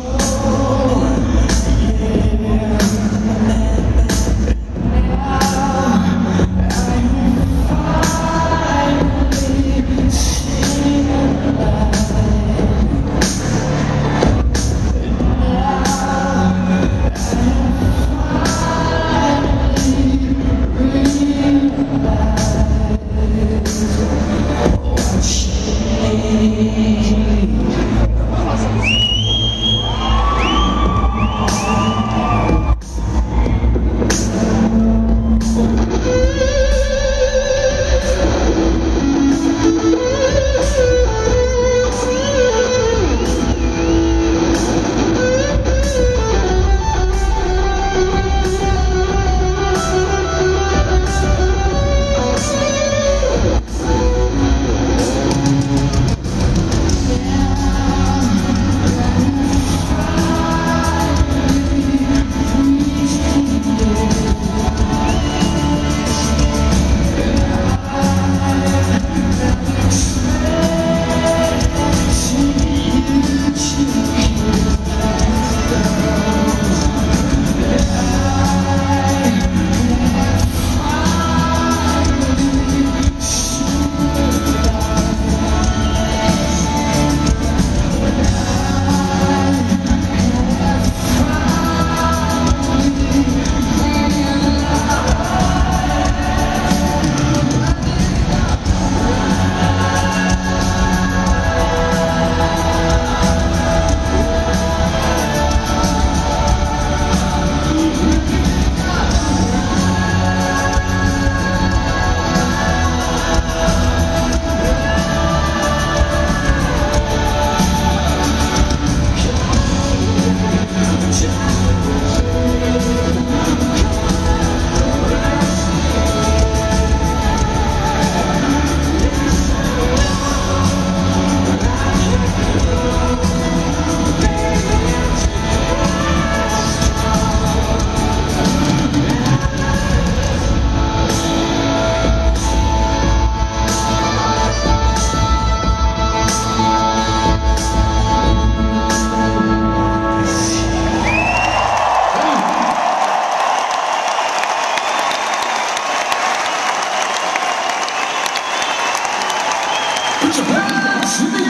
Oh. Shoot